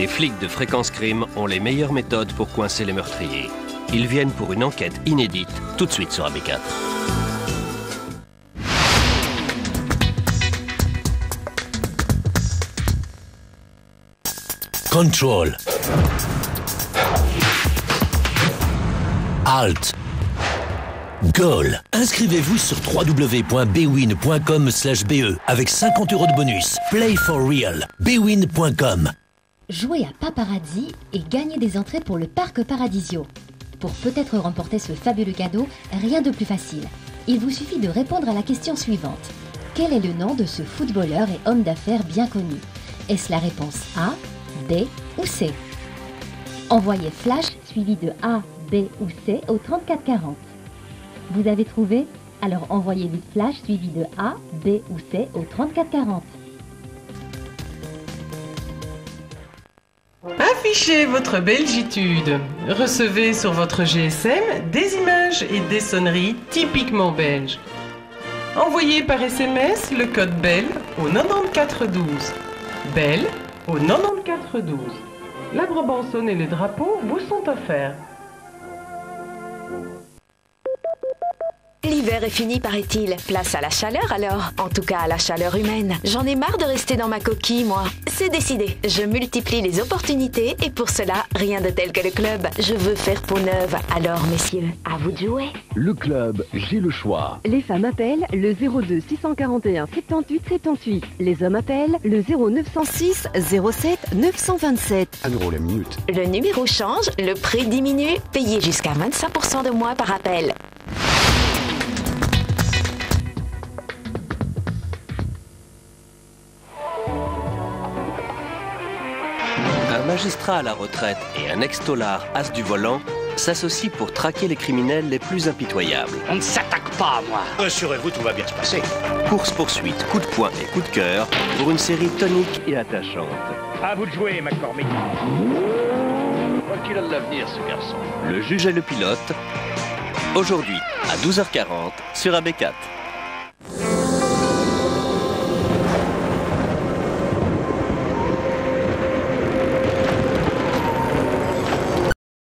Les flics de Fréquence Crime ont les meilleures méthodes pour coincer les meurtriers. Ils viennent pour une enquête inédite tout de suite sur AB4. Control. Alt. Goal. Inscrivez-vous sur www.bwin.com be avec 50 euros de bonus. Play for real. bwin.com. Jouez à Paparazzi et gagnez des entrées pour le parc Paradisio. Pour peut-être remporter ce fabuleux cadeau, rien de plus facile. Il vous suffit de répondre à la question suivante. Quel est le nom de ce footballeur et homme d'affaires bien connu? Est-ce la réponse A, B ou C? Envoyez flash suivi de A, B ou C au 3440. Vous avez trouvé? Alors envoyez vite flash suivi de A, B ou C au 3440. Affichez votre belgitude. Recevez sur votre GSM des images et des sonneries typiquement belges. Envoyez par SMS le code BEL au 9412. BEL au 9412. La Brabançonne et le drapeau vous sont offerts. L'hiver est fini, paraît-il. Place à la chaleur alors. En tout cas, à la chaleur humaine. J'en ai marre de rester dans ma coquille, moi. C'est décidé. Je multiplie les opportunités et pour cela, rien de tel que le club. Je veux faire peau neuve. Alors, messieurs, à vous de jouer. Le club, j'ai le choix. Les femmes appellent le 02 641 78 78. Les hommes appellent le 0906 07 927. 1 euro la minute. Le numéro change, le prix diminue. Payez jusqu'à 25% de moins par appel. Un magistrat à la retraite et un ex-tolard as du volant s'associent pour traquer les criminels les plus impitoyables. On ne s'attaque pas à moi. Rassurez-vous, tout va bien se passer. Course-poursuite, coup de poing et coup de cœur pour une série tonique et attachante. À vous de jouer, McCormick. Je crois qu'il a de l'avenir, ce garçon? Le juge et le pilote, aujourd'hui à 12h40 sur AB4.